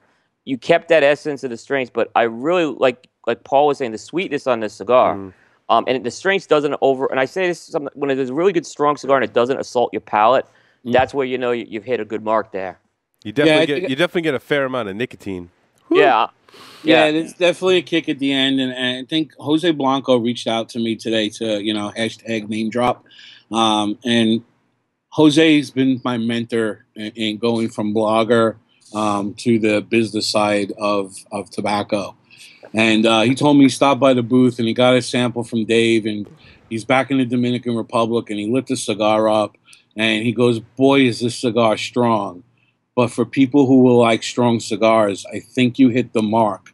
you kept that essence of the strengths, but I really like like Paul was saying the sweetness on this cigar, Mm. um, and the strengths doesn't over. And I say this something when it is a really good strong cigar and it doesn't assault your palate, Mm. that's where you know you, you've hit a good mark there. You definitely I get you definitely get a fair amount of nicotine. Yeah. Yeah, Yeah. it's definitely a kick at the end, and, and I think Jose Blanco reached out to me today to you know hashtag name drop, um, and Jose's been my mentor in, in going from blogger um, to the business side of of tobacco, and uh, he told me he stopped by the booth and he got a sample from Dave, and he's back in the Dominican Republic, and he lit the cigar up, and he goes, "Boy, is this cigar strong." But for people who will like strong cigars, I think you hit the mark.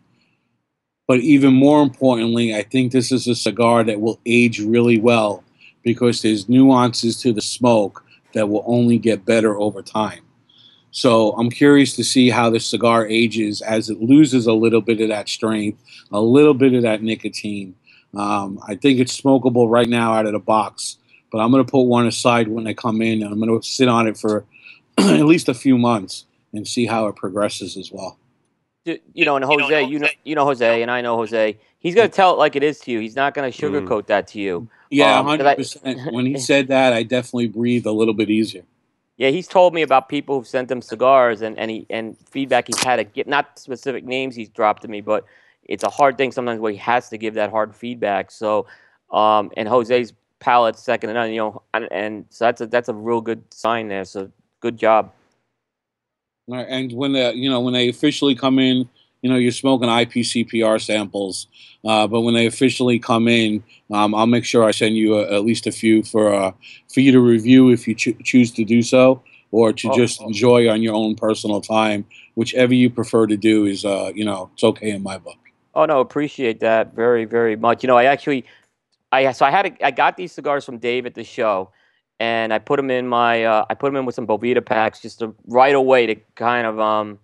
But even more importantly, I think this is a cigar that will age really well because there's nuances to the smoke that will only get better over time. So I'm curious to see how the cigar ages as it loses a little bit of that strength, a little bit of that nicotine. Um, I think it's smokable right now out of the box, but I'm going to put one aside when I come in and I'm going to sit on it for at least a few months and see how it progresses as well. you you know, and Jose, you know, you know Jose, and I know Jose. He's gonna tell it like it is to you. He's not gonna sugarcoat that to you. Yeah, Um, 'cause I- hundred percent. When he said that, I definitely breathed a little bit easier. Yeah, he's told me about people who've sent him cigars and and he and feedback he's had to give. Not specific names he's dropped to me, but it's a hard thing sometimes where he has to give that hard feedback. So, um, and Jose's palate second to none. You know, and, and so that's a that's a real good sign there. So good job. And when the you know when they officially come in, you know you're smoking IPCPR samples, uh, but when they officially come in, um, I'll make sure I send you a, at least a few for uh, for you to review if you cho- choose to do so, or to Oh, just oh. enjoy on your own personal time, whichever you prefer to do is uh, you know it's okay in my book. Oh no, appreciate that very very much. You know, I actually, I so I had a, I got these cigars from Dave at the show, and I put them in my uh, I put them in with some Boveda packs just to right away to kind of um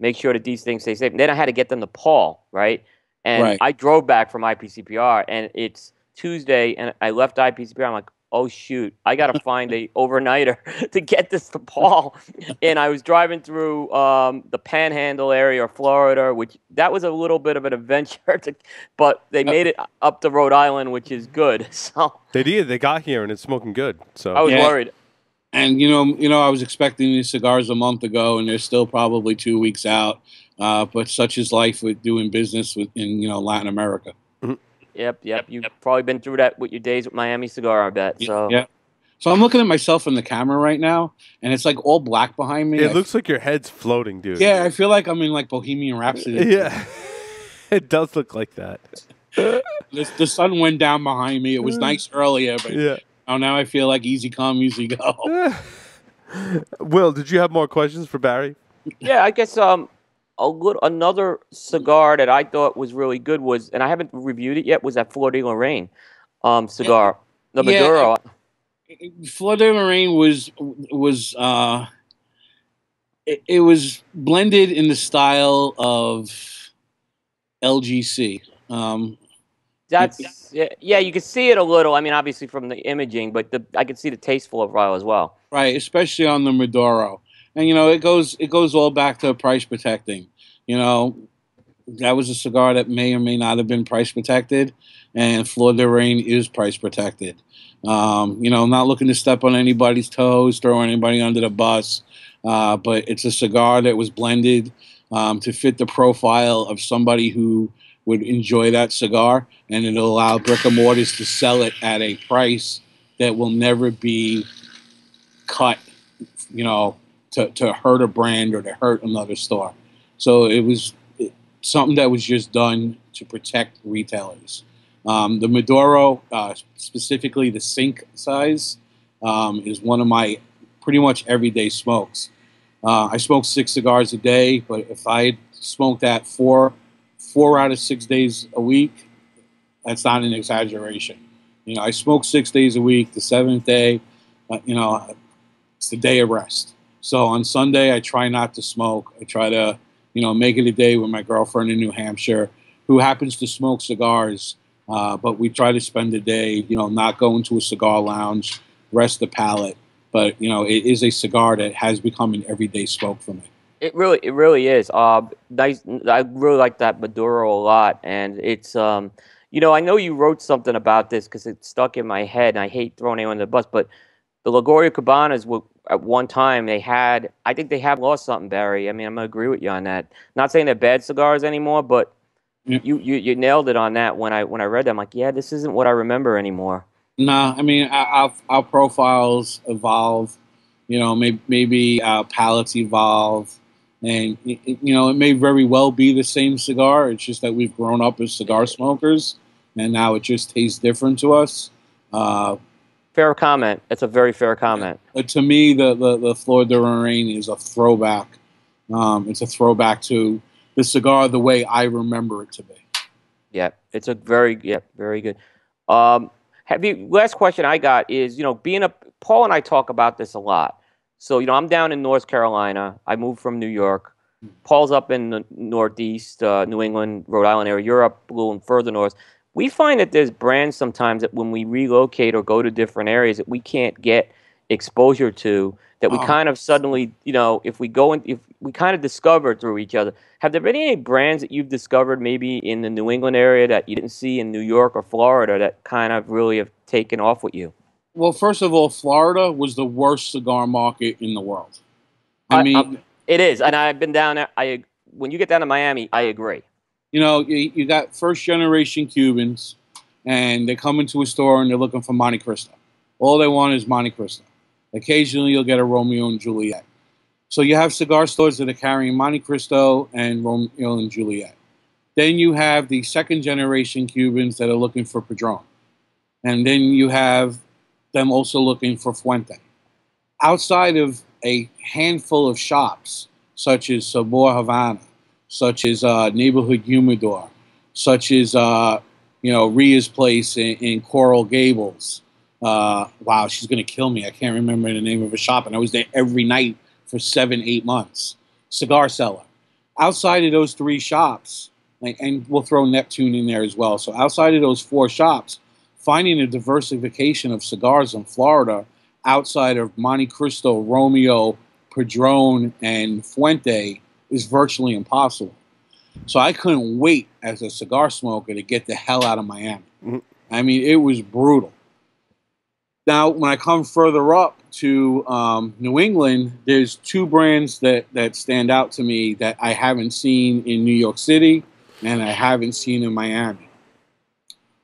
make sure that these things stay safe. And then I had to get them to Paul, right? And Right. I drove back from IPCPR, and it's Tuesday, and I left IPCPR. I'm like, oh shoot, I got to find a overnighter to get this to Paul. and I was driving through um, the Panhandle area of Florida, which that was a little bit of an adventure, to, but they made it up to Rhode Island, which is good. So They did. They got here and it's smoking good. So I was Yeah. worried. And you know, you know, I was expecting these cigars a month ago, and they're still probably two weeks out. Uh, but such is life with doing business with in you know Latin America. Yep, yep. You've probably been through that with your days with Miami Cigar, I bet. So Yeah. So I'm looking at myself in the camera right now, and it's like all black behind me. it I- looks like your head's floating, dude. yeah, I feel like I'm in like Bohemian Rhapsody. Yeah. it does look like that. The, the sun went down behind me. It was nice earlier, but Yeah. Oh, now I feel like easy come, easy go. Will, did you have more questions for Barry? yeah, I guess um a little another cigar that I thought was really good was, and I haven't reviewed it yet, was that Flor de Lorraine um cigar, the Yeah, Maduro. Flor de Lorraine was was uh, it, it was blended in the style of LGC. Um, That's yeah, yeah, you can see it a little. I mean, obviously from the imaging, but the I could see the tasteful profile as well. right, especially on the Maduro. and you know it goes it goes all back to price protecting. You know, that was a cigar that may or may not have been price protected, and Flor de Rein is price protected. Um, you know, not looking to step on anybody's toes, throw anybody under the bus, uh, but it's a cigar that was blended um, to fit the profile of somebody who would enjoy that cigar, and it'll allow brick and mortars to sell it at a price that will never be cut, you know, to, to hurt a brand or to hurt another store. So it was something that was just done to protect retailers. Um, the Maduro, uh, specifically the sink size, um, is one of my pretty much everyday smokes. Uh, I smoke six cigars a day, but if I smoked that four, four out of six days a week, that's not an exaggeration. You know, I smoke six days a week. The seventh day, uh, you know, it's the day of rest. So on Sunday, I try not to smoke. I try to, you know, make it a day with my girlfriend in New Hampshire, who happens to smoke cigars. Uh, but we try to spend the day, you know, not going to a cigar lounge, rest the palate. But you know, it is a cigar that has become an everyday smoke for me. It really, it really is. Uh, nice. I really like that Maduro a lot, and it's um, you know, I know you wrote something about this because it stuck in my head, and I hate throwing anyone under the bus, but the La Gloria Cubanas were at one time they had. I think they have lost something, Barry. I mean, I'm gonna agree with you on that. Not saying they're bad cigars anymore, but Yeah. you, you you nailed it on that when I when I read them. Like, yeah, this isn't what I remember anymore. Nah, I mean, our, our, profiles evolve. You know, maybe, maybe our evolve. And, you know, it may very well be the same cigar. It's just that we've grown up as cigar smokers, and now it just tastes different to us. Uh, Fair comment. It's a very fair comment. but to me, the, the, the Flor de Rein is a throwback. Um, it's a throwback to the cigar the way I remember it to be. Yeah, it's a very yeah, very good. Um, have you? Last question I got is you know being a Paul and I talk about this a lot. So you know I'm down in North Carolina. I moved from New York. Paul's up in the Northeast, uh, New England, Rhode Island area. You're up a little further north. We find that there's brands sometimes that when we relocate or go to different areas that we can't get exposure to that we Oh. kind of suddenly, you know, if we go and if we kind of discover through each other. Have there been any brands that you've discovered maybe in the New England area that you didn't see in New York or Florida that kind of really have taken off with you? Well, first of all, Florida was the worst cigar market in the world. I, I- mean, I'm- It is, and I've been down there. I when you get down to Miami, I agree. you know, you, you got first generation Cubans, and they come into a store and they're looking for Monte Cristo. All they want is Monte Cristo. Occasionally, you'll get a Romeo and Juliet. So you have cigar stores that are carrying Monte Cristo and Romeo and Juliet. Then you have the second generation Cubans that are looking for Padron. And then you have them also looking for Fuente. Outside of a handful of shops, such as Sabor Havana, such as uh, Neighborhood Humidor, such as uh, you know Ria's place in, in Coral Gables. Uh, wow, she's gonna kill me. I can't remember the name of a shop, and I was there every night for seven, eight months. Cigar seller. Outside of those three shops, and, and we'll throw Neptune in there as well. So outside of those four shops, finding a diversification of cigars in Florida outside of Monte Cristo, Romeo, Padron, and Fuente is virtually impossible. So I couldn't wait as a cigar smoker to get the hell out of Miami. Mhm. I mean, it was brutal. Now, when I come further up to um, New England, there's two brands that, that stand out to me that I haven't seen in New York City and I haven't seen in Miami.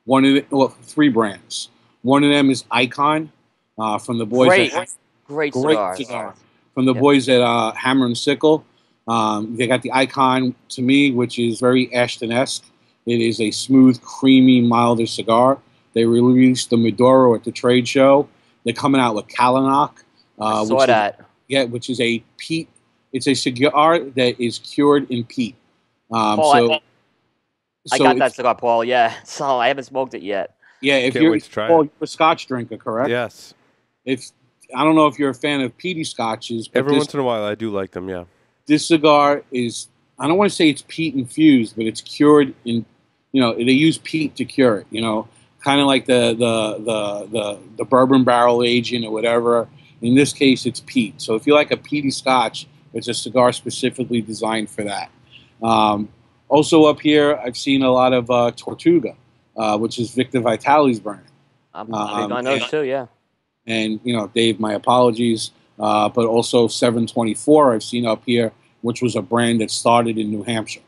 One of the, well, three brands. One of them is Icon uh, from the boys Great, at great great cigars. cigar from the boys at uh, Hammer and Sickle. Um, they got the icon to me, which is very Ashton-esque. It is a smooth, creamy, milder cigar. They released the Maduro at the trade show. They're coming out with Kalanok. Uh, saw which is- that. yeah, which is a peat. It's a cigar that is cured in peat. Um, Paul, so, I, I got that cigar, Paul. Yeah, so I haven't smoked it yet. Yeah, if Can't you're, wait to try Paul, it. you're a Scotch drinker, correct? Yes. If I don't know if you're a fan of peaty scotches, but Every this, once in a while, I do like them. Yeah. this cigar is I don't want to say it's peat infused, but it's cured in you know they use peat to cure it. You know, kind of like the the the the the bourbon barrel aging or whatever. In this case, it's peat. So if you like a peaty Scotch, it's a cigar specifically designed for that. Um, also up here, I've seen a lot of uh, Tortuga, uh, which is Victor Vitali's brand. Um, on those and- too. Yeah. And you know, Dave, my apologies. Uh, but also 724 I've seen up here, which was a brand that started in New Hampshire.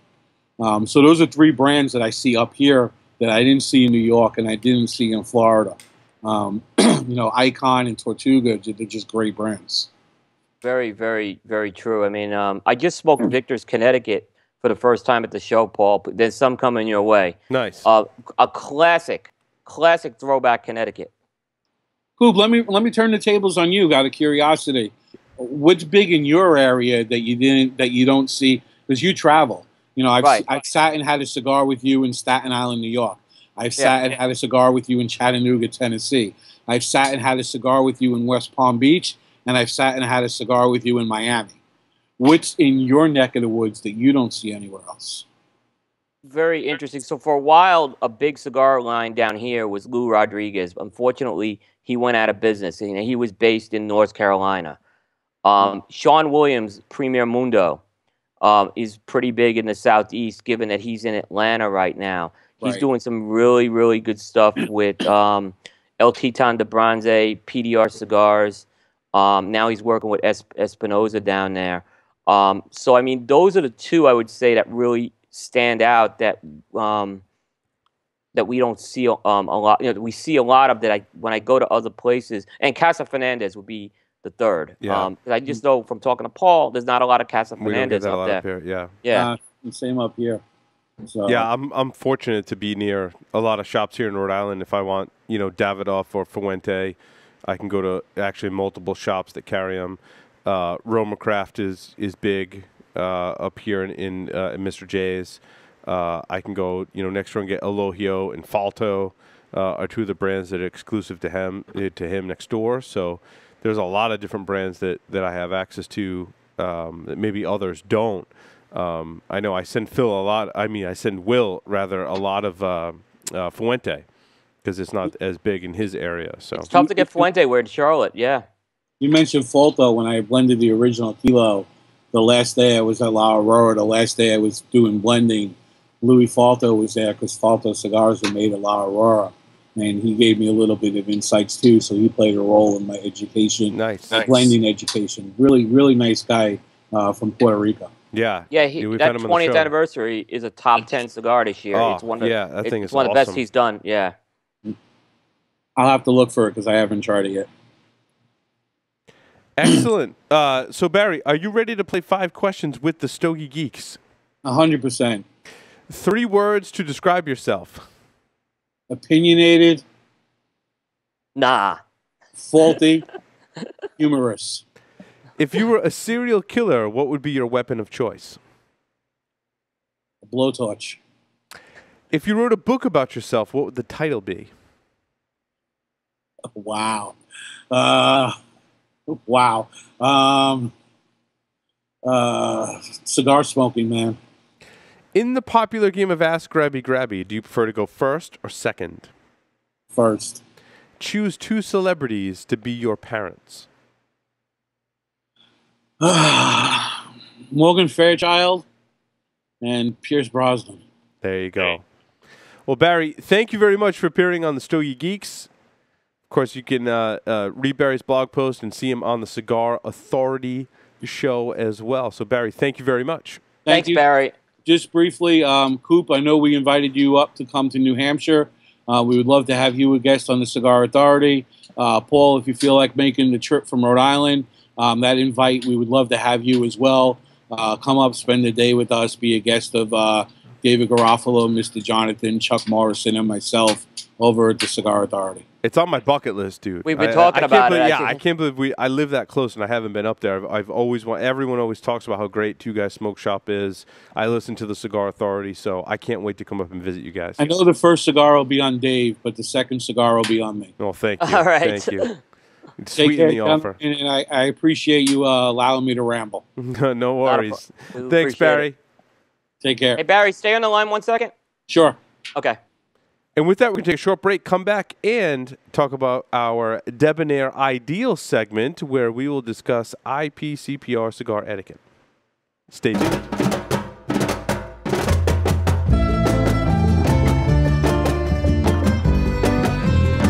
Um, so those are three brands that I see up here that I didn't see in New York and I didn't see in Florida. Um, you know, Icon and Tortuga, they're just great brands. Very, very, very true. I mean, um, I just smoked Victor's Connecticut for the first time at the show, Paul. but There's some coming your way. Nice. Uh, a classic, classic throwback Connecticut. Coop, let me let me turn the tables on you. Out of curiosity, what's big in your area that you didn't that you don't see because you travel. You know, I've Right. I've sat and had a cigar with you in Staten Island, New York. I've Yeah. sat and had a cigar with you in Chattanooga, Tennessee. I've sat and had a cigar with you in West Palm Beach, and I've sat and had a cigar with you in Miami. What's in your neck of the woods that you don't see anywhere else? Very interesting. So for a while, a big cigar line down here was Lou Rodriguez. Unfortunately, he went out of business. You know, he was based in North Carolina. Um, Sean Williams, Premier Mundo, um, is pretty big in the southeast. Given that he's in Atlanta right now, he's Right. doing some really, really good stuff with um, El Titan de Bronze, PDR cigars. Um, now he's working with es- Espinosa down there. Um, so I mean, those are the two I would say that really stand out that um, that we don't see um, a lot. You know, we see a lot of that. I when I go to other places, and Casa Fernandez would be the third. Yeah. Um, 'cause I just know from talking to Paul, there's not a lot of Casa we don't get Fernandez up there. up here. Yeah. Yeah. Uh, same up here. So, Yeah, I'm I'm fortunate to be near a lot of shops here in Rhode Island. If I want, you know, Davidoff or Fuente, I can go to actually multiple shops that carry them. Uh, Roma Craft is is big uh, up here in, in, uh, in Mr. J's. Uh, I can go, you know, next door and get Elohio and Falto uh, are two of the brands that are exclusive to him eh, to him next door. So there's a lot of different brands that that I have access to um, that maybe others don't. Um, I know I send Phil a lot. I mean, I send Will rather a lot of uh, uh, Fuente because it's not as big in his area. So It's tough to get Fuente. We're in Charlotte. Yeah. You mentioned Falto when I blended the original kilo. The last day I was at La Aurora, the last day I was doing blending, Louis Falto was there because Falto cigars were made at La Aurora. And he gave me a little bit of insights too, so he played a role in my education, nice. my blending education. Really, really nice guy uh, from Puerto Rico. Yeah. Yeah, he, we've that had him on the 20th anniversary is a top 10 cigar this year. Oh, it's one of, yeah, that it's thing is one of the best he's done. Yeah. I'll have to look for it because I haven't tried it yet. Excellent. Uh, so Barry, are you ready to play five questions with the Stogie Geeks? A hundred percent Three words to describe yourself. opinionated, Nah. faulty, humorous. If you were a serial killer, what would be your weapon of choice? A blowtorch. If you wrote a book about yourself, what would the title be? Wow. Uh, wow. Um, uh, cigar smoking, man. In the popular game of Ask Grabby Grabby, do you prefer to go first or second? First. Choose two celebrities to be your parents. Morgan Fairchild and Pierce Brosnan. There you go. Well, Barry, thank you very much for appearing on the Stogie Geeks. Of course, you can uh, uh, read Barry's blog post and see him on the Cigar Authority show as well. So, Barry, thank you very much. Thank Thanks, you. Barry. Just briefly, um, Coop, I know we invited you up to come to New Hampshire. Uh, we would love to have you a guest on the Cigar Authority. Uh, Paul, if you feel like making the trip from Rhode Island, um, that invite, we would love to have you as well. Uh, come up, spend the day with us, be a guest of uh, David Garofalo, Mr. Jonathan, Chuck Morrison, and myself over at the Cigar Authority. It's on my bucket list, dude. We've been I- I- talking I can't about it, believe- I Yeah, think- I can't believe we. I live that close and I haven't been up there. I've, I've always want. Everyone always talks about how great Two Guys Smoke Shop is. I listen to the Cigar Authority, so I can't wait to come up and visit you guys. I know the first cigar will be on Dave, but the second cigar will be on me. Well, thank you. All right. Thank you. Take Sweeten care, the offer. and I, I appreciate you uh, allowing me to ramble. no worries. Thanks, Barry. it. Take care. Hey, Barry, stay on the line one second. Sure. Okay. And with that, we're going to take a short break, come back, and talk about our Debonair Ideal segment where we will discuss IPCPR cigar etiquette. Stay tuned.